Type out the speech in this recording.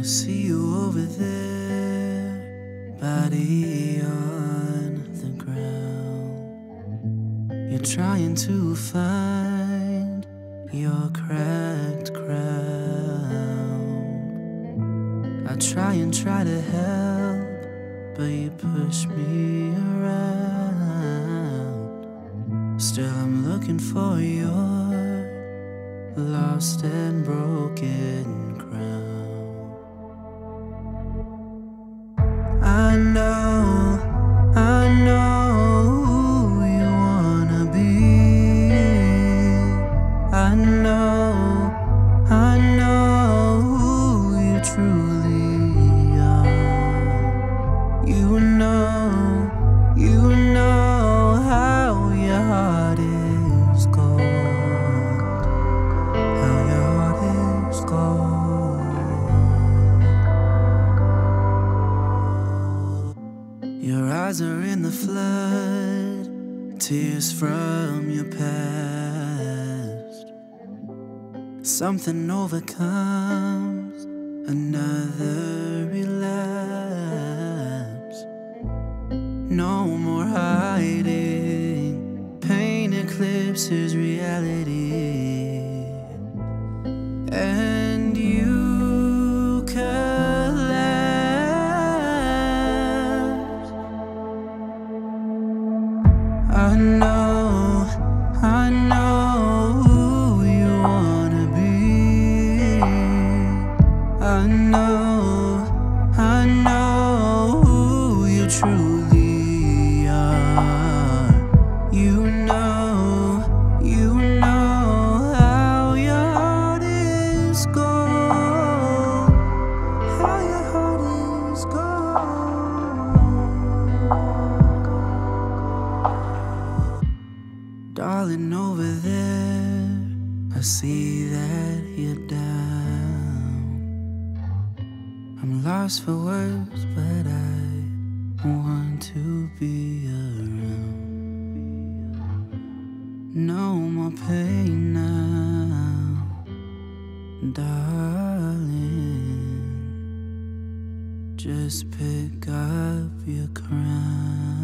I see you over there, body on the ground. You're trying to find your cracked crown. I try and try to help, but you push me around. Still, I'm looking for your lost and broken crown. I Eyes are in the flood, tears from your past. Something overcomes I know, I know who you wanna be. I know, I know who you truly are. You know, you know how your heart is. How your heart is. Over there, I see that you're down. I'm lost for words, but I want to be around. No more pain now, darling. Just pick up your crown.